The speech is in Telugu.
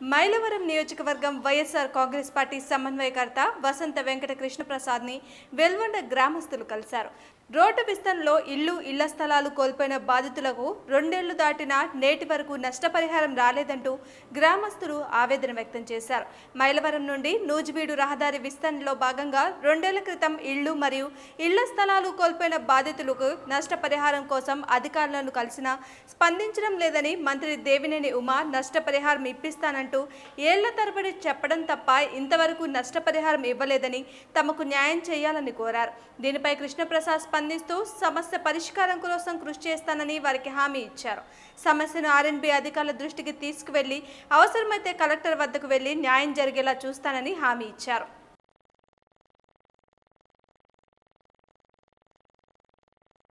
మైలవరం నియోజకవర్గం వైఎస్ఆర్ కాంగ్రెస్ పార్టీ సమన్వయకర్త వసంత వెంకట కృష్ణప్రసాద్ని వెల్వండ గ్రామస్తులు కలిశారు. రోడ్డు విస్తరణలో ఇల్లు ఇళ్ళ స్థలాలు కోల్పోయిన బాధితులకు రెండేళ్ళు దాటినా నేటి వరకు నష్టపరిహారం రాలేదంటూ గ్రామస్తులు ఆవేదన వ్యక్తం చేశారు. మైలవరం నుండి నూజివీడు రహదారి విస్తరణలో భాగంగా రెండేళ్ళ క్రితం ఇళ్ళు మరియు ఇళ్ళ స్థలాలు కోల్పోయిన బాధితులకు నష్టపరిహారం కోసం అధికారులను కలిసినా స్పందించడం లేదని మంత్రి దేవినేని ఉమా నష్టపరిహారం ఇప్పిస్తానంటూ ఏళ్ళ తరబడి చెప్పడం తప్ప ఇంతవరకు నష్టపరిహారం ఇవ్వలేదని తమకు న్యాయం చేయాలని కోరారు. దీనిపై కృష్ణప్రసాద్ స్పందిస్తూ సమస్య పరిష్కారం కోసం కృషి చేస్తానని వారికి హామీ ఇచ్చారు. సమస్యను ఆర్ఎన్బి అధికారుల దృష్టికి తీసుకువెళ్ళి అవసరమైతే కలెక్టర్ వద్దకు వెళ్ళి న్యాయం జరిగేలా చూస్తానని హామీ ఇచ్చారు.